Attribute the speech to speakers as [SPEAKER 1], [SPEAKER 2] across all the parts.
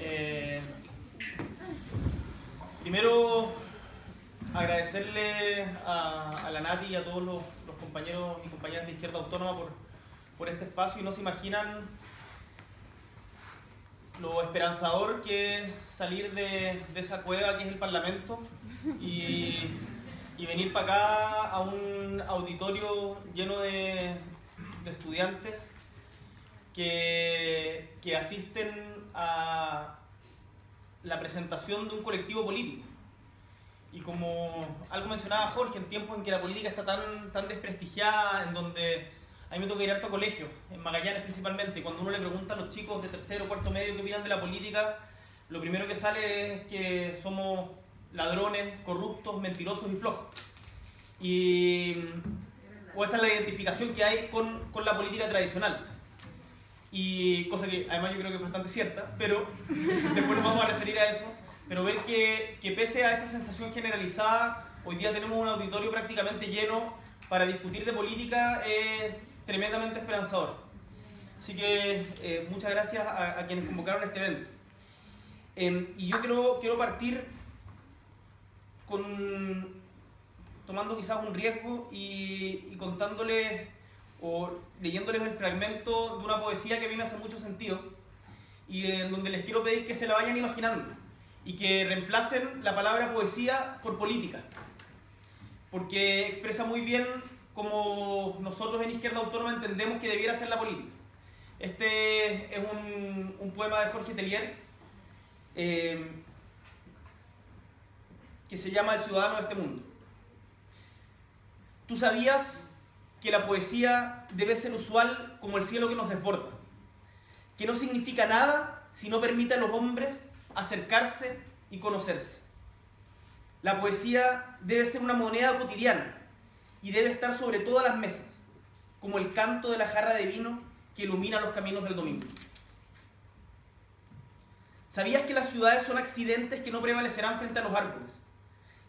[SPEAKER 1] Eh, primero, agradecerle a, la Nati y a todos los, compañeros y compañeras de Izquierda Autónoma por, este espacio. Y no se imaginan lo esperanzador que es salir de, esa cueva que es el Parlamento y, venir para acá a un auditorio lleno de estudiantes que, que asisten a la presentación de un colectivo político. Y como algo mencionaba Jorge, en tiempos en que la política está tan, tan desprestigiada, en donde a mí me toca ir harto a colegio, en Magallanes principalmente, cuando uno le pregunta a los chicos de tercero o cuarto medio qué opinan de la política, lo primero que sale es que somos ladrones, corruptos, mentirosos y flojos. Y, o esa es la identificación que hay con, con la política tradicional y cosa que además yo creo que es bastante cierta, pero después nos vamos a referir a eso, pero ver que, que pese a esa sensación generalizada, hoy día tenemos un auditorio prácticamente lleno para discutir de política es tremendamente esperanzador. Así que eh, muchas gracias a, quienes convocaron este evento. Em, y yo quiero, quiero partir con, tomando quizás un riesgo y, y contándoles o leyéndoles el fragmento de una poesía que a mí me hace mucho sentido y en donde les quiero pedir que se la vayan imaginando y que reemplacen la palabra poesía por política, porque expresa muy bien como nosotros en Izquierda Autónoma entendemos que debiera ser la política. Este es un, poema de Jorge Tellier eh, que se llama El ciudadano de este mundo. ¿Tú sabías que la poesía debe ser usual como el cielo que nos desborda, que no significa nada si no permite a los hombres acercarse y conocerse. La poesía debe ser una moneda cotidiana y debe estar sobre todas las mesas, como el canto de la jarra de vino que ilumina los caminos del domingo. ¿Sabías que las ciudades son accidentes que no prevalecerán frente a los árboles?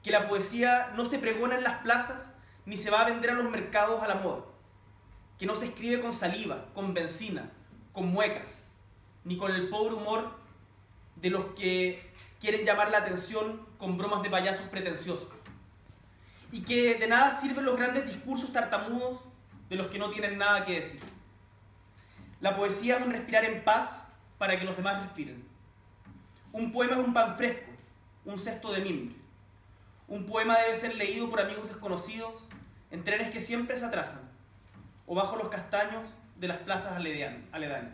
[SPEAKER 1] Que la poesía no se pregona en las plazas ni se va a vender a los mercados a la moda, que no se escribe con saliva, con benzina, con muecas, ni con el pobre humor de los que quieren llamar la atención con bromas de payasos pretenciosos, y que de nada sirven los grandes discursos tartamudos de los que no tienen nada que decir. La poesía es un respirar en paz para que los demás respiren. Un poema es un pan fresco, un cesto de mimbre. Un poema debe ser leído por amigos desconocidos en trenes que siempre se atrasan o bajo los castaños de las plazas aledañas.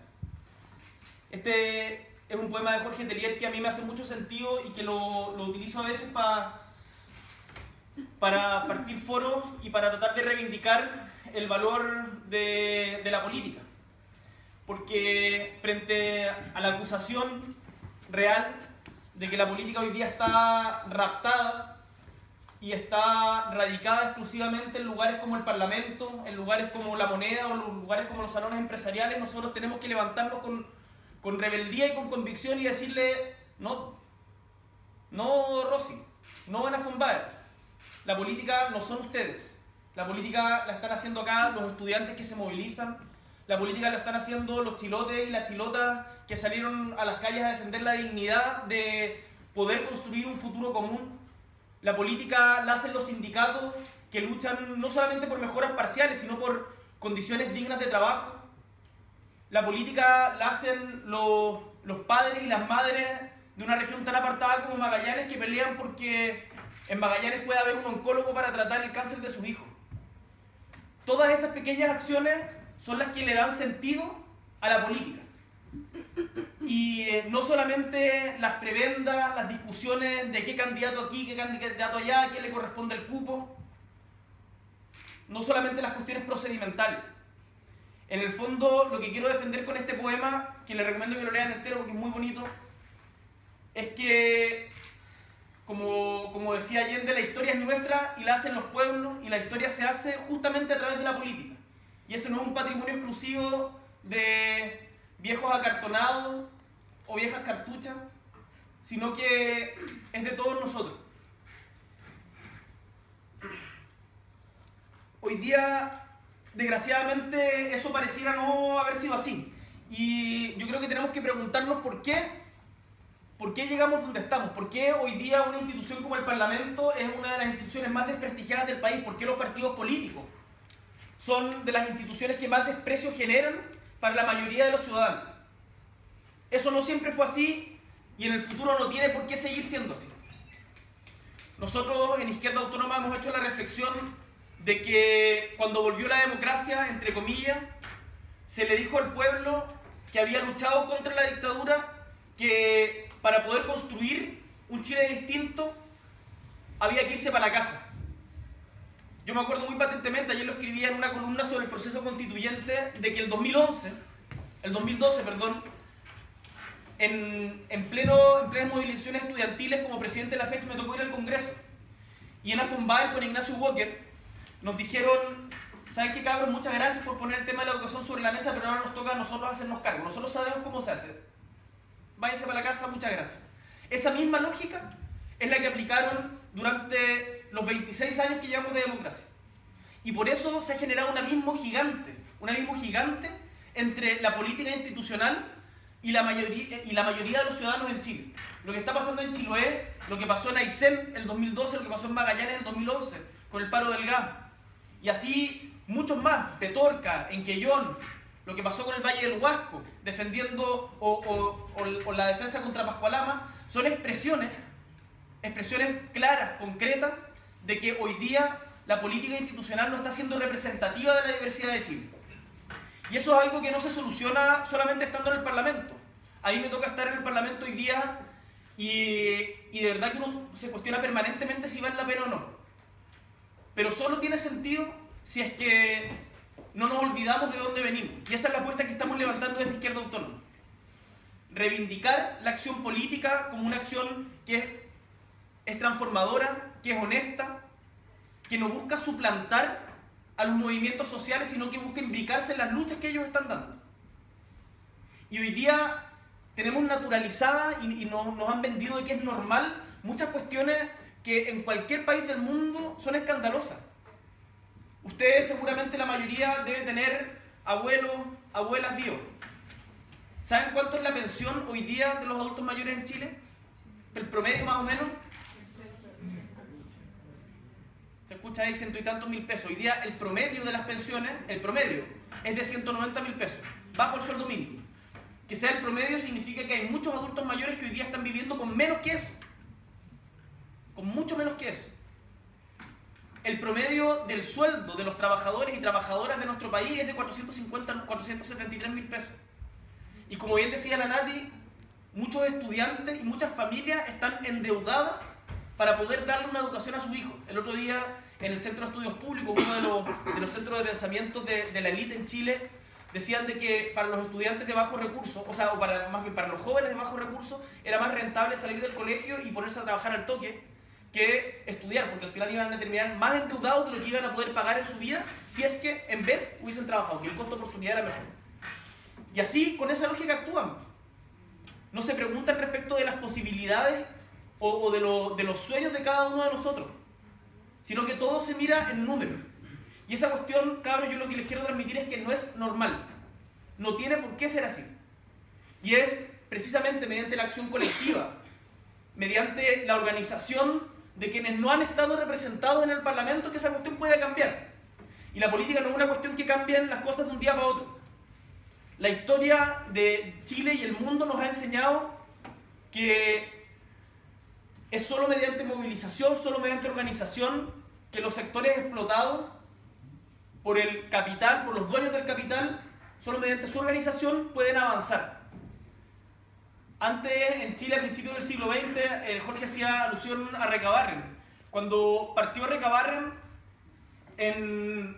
[SPEAKER 1] Este es un poema de Jorge Telier que a mí me hace mucho sentido y que lo, lo utilizo a veces para para partir foros y para tratar de reivindicar el valor de, de la política. Porque frente a la acusación real de que la política hoy día está raptada y está radicada exclusivamente en lugares como el Parlamento, en lugares como la moneda o en lugares como los salones empresariales, nosotros tenemos que levantarnos con, con rebeldía y con convicción y decirle, no, no, Rosy, no van a fumar. La política no son ustedes. La política la están haciendo acá los estudiantes que se movilizan. La política la están haciendo los chilotes y las chilotas que salieron a las calles a defender la dignidad de poder construir un futuro común la política la hacen los sindicatos que luchan no solamente por mejoras parciales, sino por condiciones dignas de trabajo. La política la hacen los, los padres y las madres de una región tan apartada como Magallanes que pelean porque en Magallanes puede haber un oncólogo para tratar el cáncer de sus hijos. Todas esas pequeñas acciones son las que le dan sentido a la política. Y eh, no solamente las prebendas, las discusiones de qué candidato aquí, qué candidato allá, a quién le corresponde el cupo. No solamente las cuestiones procedimentales. En el fondo, lo que quiero defender con este poema, que le recomiendo que lo lean entero porque es muy bonito, es que, como, como decía Allende, la historia es nuestra y la hacen los pueblos y la historia se hace justamente a través de la política. Y eso no es un patrimonio exclusivo de viejos acartonados o viejas cartuchas, sino que es de todos nosotros. Hoy día, desgraciadamente, eso pareciera no haber sido así. Y yo creo que tenemos que preguntarnos por qué, por qué llegamos donde estamos, por qué hoy día una institución como el Parlamento es una de las instituciones más desprestigiadas del país, por qué los partidos políticos son de las instituciones que más desprecio generan para la mayoría de los ciudadanos. Eso no siempre fue así y en el futuro no tiene por qué seguir siendo así. Nosotros en Izquierda Autónoma hemos hecho la reflexión de que cuando volvió la democracia, entre comillas, se le dijo al pueblo que había luchado contra la dictadura, que para poder construir un Chile distinto había que irse para la casa. Yo me acuerdo muy patentemente, ayer lo escribía en una columna sobre el proceso constituyente, de que el 2011, el 2012, perdón, en, en, pleno, en plenas movilizaciones estudiantiles como presidente de la FEX me tocó ir al Congreso. Y en Afonbaer con Ignacio Walker nos dijeron, ¿saben qué cabros? Muchas gracias por poner el tema de la educación sobre la mesa, pero ahora nos toca a nosotros hacernos cargo. Nosotros sabemos cómo se hace. Váyanse para la casa, muchas gracias. Esa misma lógica es la que aplicaron durante los 26 años que llevamos de democracia. Y por eso se ha generado un abismo gigante, un abismo gigante entre la política institucional y la, mayoría, y la mayoría de los ciudadanos en Chile. Lo que está pasando en Chiloé, lo que pasó en Aysén el 2012, lo que pasó en Magallanes el 2011, con el paro del gas. Y así muchos más, Petorca, en Quellón, lo que pasó con el Valle del Huasco, defendiendo o, o la defensa contra Pascualama, son expresiones, expresiones claras, concretas, de que hoy día la política institucional no está siendo representativa de la diversidad de Chile. Y eso es algo que no se soluciona solamente estando en el Parlamento. A mí me toca estar en el Parlamento hoy día y, y de verdad que uno se cuestiona permanentemente si vale la pena o no. Pero solo tiene sentido si es que no nos olvidamos de dónde venimos. Y esa es la apuesta que estamos levantando desde Izquierda Autónoma. Reivindicar la acción política como una acción que es, es transformadora, que es honesta, que no busca suplantar a los movimientos sociales, sino que busca imbricarse en las luchas que ellos están dando. Y hoy día tenemos naturalizada y, nos, nos han vendido de que es normal muchas cuestiones que en cualquier país del mundo son escandalosas. Ustedes seguramente la mayoría debe tener abuelos, abuelas vivos. ¿Saben cuánto es la pensión hoy día de los adultos mayores en Chile? El promedio más o menos se escucha ahí ciento y tantos mil pesos. Hoy día el promedio de las pensiones, el promedio, es de 190 mil pesos, bajo el sueldo mínimo. Que sea el promedio significa que hay muchos adultos mayores que hoy día están viviendo con menos que eso. Con mucho menos que eso. El promedio del sueldo de los trabajadores y trabajadoras de nuestro país es de 450 473 mil pesos. Y como bien decía la Nati, muchos estudiantes y muchas familias están endeudadas para poder darle una educación a su hijo. El otro día, en el Centro de Estudios Públicos, uno de los, centros de pensamiento de, la élite en Chile, decían de que para los estudiantes de bajo recursos, o sea, o para, más bien para los jóvenes de bajo recursos, era más rentable salir del colegio y ponerse a trabajar al toque que estudiar, porque al final iban a terminar más endeudados de lo que iban a poder pagar en su vida si es que en vez hubiesen trabajado, que el costo de oportunidad era mejor. Y así, con esa lógica actúan. No se preguntan respecto de las posibilidades o, de, los sueños de cada uno de nosotros, sino que todo se mira en números. Y esa cuestión, cabrón, yo lo que les quiero transmitir es que no es normal. No tiene por qué ser así. Y es precisamente mediante la acción colectiva, mediante la organización de quienes no han estado representados en el Parlamento, que esa cuestión puede cambiar. Y la política no es una cuestión que cambien las cosas de un día para otro. La historia de Chile y el mundo nos ha enseñado que es solo mediante movilización, solo mediante organización, que los sectores explotados por el capital, por los dueños del capital, solo mediante su organización pueden avanzar. Antes, en Chile, a principios del siglo XX, eh, Jorge hacía alusión a Recabarren. Cuando partió Recabarren en,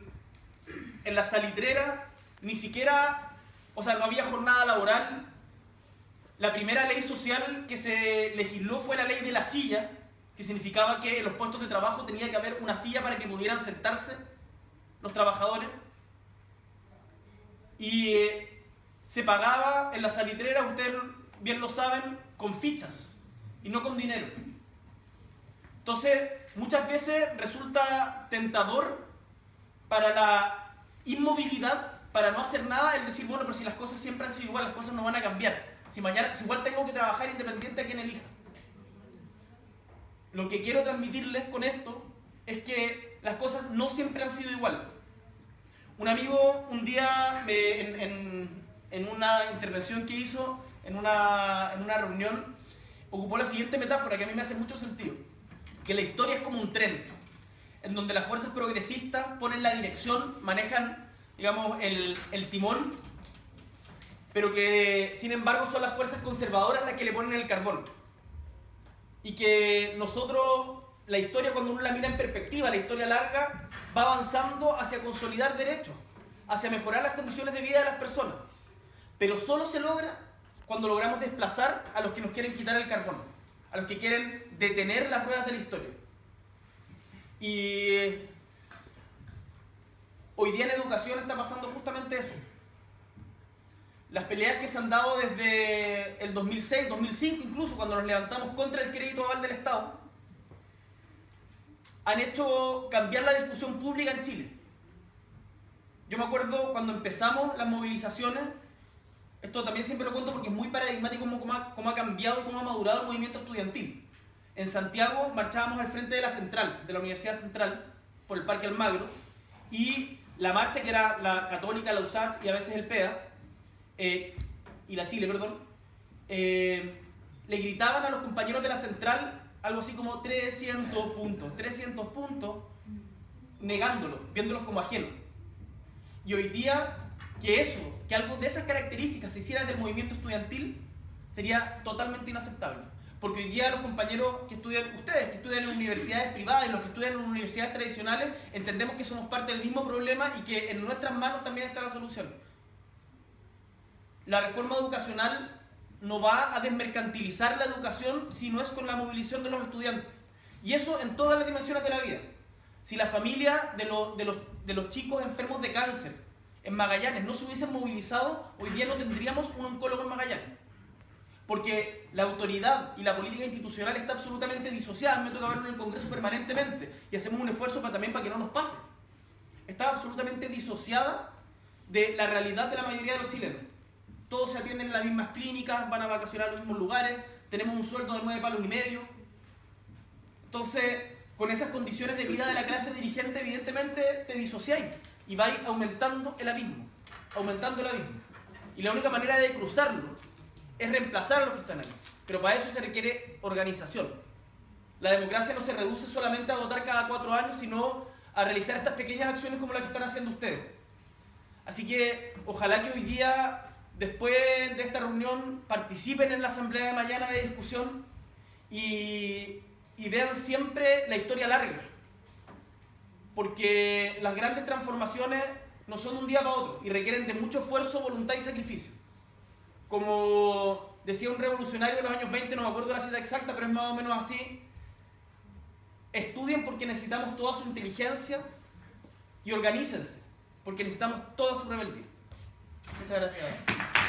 [SPEAKER 1] en la salitrera, ni siquiera, o sea, no había jornada laboral, la primera ley social que se legisló fue la ley de la silla, que significaba que en los puestos de trabajo tenía que haber una silla para que pudieran sentarse los trabajadores. Y eh, se pagaba en la salitrera, ustedes bien lo saben, con fichas y no con dinero. Entonces, muchas veces resulta tentador para la inmovilidad para no hacer nada es decir, bueno, pero si las cosas siempre han sido igual, las cosas no van a cambiar. Si mañana, si igual tengo que trabajar independiente a quien elija. Lo que quiero transmitirles con esto es que las cosas no siempre han sido igual. Un amigo un día en, en, una intervención que hizo en una, en una reunión ocupó la siguiente metáfora que a mí me hace mucho sentido. Que la historia es como un tren, en donde las fuerzas progresistas ponen la dirección, manejan, digamos, el, el timón, pero que sin embargo son las fuerzas conservadoras las que le ponen el carbón. Y que nosotros, la historia cuando uno la mira en perspectiva, la historia larga, va avanzando hacia consolidar derechos, hacia mejorar las condiciones de vida de las personas. Pero solo se logra cuando logramos desplazar a los que nos quieren quitar el carbón, a los que quieren detener las ruedas de la historia. Y hoy día en educación está pasando justamente eso. Las peleas que se han dado desde el 2006, 2005 incluso, cuando nos levantamos contra el crédito aval del Estado, han hecho cambiar la discusión pública en Chile. Yo me acuerdo cuando empezamos las movilizaciones, esto también siempre lo cuento porque es muy paradigmático cómo, ha, cómo ha cambiado y cómo ha madurado el movimiento estudiantil. En Santiago marchábamos al frente de la central, de la Universidad Central, por el Parque Almagro, y la marcha que era la católica, la USACH y a veces el PEA, eh, y la Chile, perdón, eh, le gritaban a los compañeros de la central algo así como 300 puntos, 300 puntos, negándolo, viéndolos como ajenos. Y hoy día, que eso, que algo de esas características se hiciera del movimiento estudiantil, sería totalmente inaceptable. Porque hoy día los compañeros que estudian, ustedes que estudian en universidades privadas y los que estudian en universidades tradicionales, entendemos que somos parte del mismo problema y que en nuestras manos también está la solución. La reforma educacional no va a desmercantilizar la educación si no es con la movilización de los estudiantes. Y eso en todas las dimensiones de la vida. Si la familia de, de, los, de los chicos enfermos de cáncer en Magallanes no se hubiesen movilizado, hoy día no tendríamos un oncólogo en Magallanes. Porque la autoridad y la política institucional está absolutamente disociada. Me toca verlo en el Congreso permanentemente y hacemos un esfuerzo para, también para que no nos pase. Está absolutamente disociada de la realidad de la mayoría de los chilenos todos se atienden en las mismas clínicas, van a vacacionar en los mismos lugares, tenemos un sueldo de nueve palos y medio. Entonces, con esas condiciones de vida de la clase dirigente, evidentemente te disociáis y vais aumentando el abismo, aumentando el abismo. Y la única manera de cruzarlo es reemplazar a los que están ahí. Pero para eso se requiere organización. La democracia no se reduce solamente a votar cada cuatro años, sino a realizar estas pequeñas acciones como las que están haciendo ustedes. Así que ojalá que hoy día después de esta reunión participen en la asamblea de mañana de discusión y, vean siempre la historia larga. Porque las grandes transformaciones no son de un día para otro y requieren de mucho esfuerzo, voluntad y sacrificio. Como decía un revolucionario en los años 20, no me acuerdo la cita exacta, pero es más o menos así. Estudien porque necesitamos toda su inteligencia y organícense porque necesitamos toda su rebeldía. Muchas gracias.